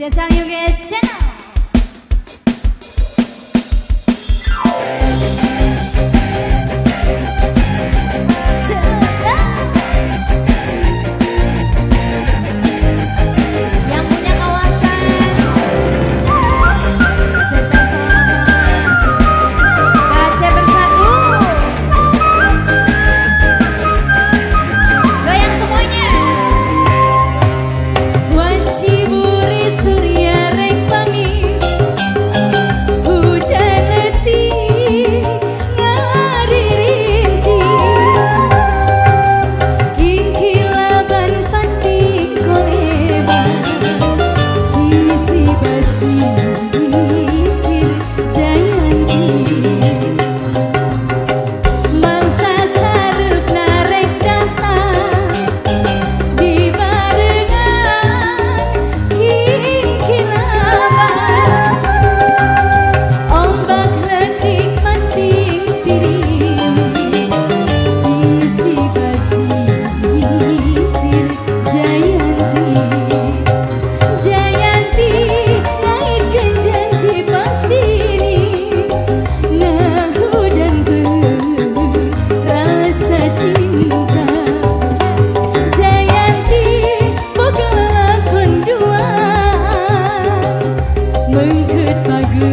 세상 유괴 채널 mengkut pagi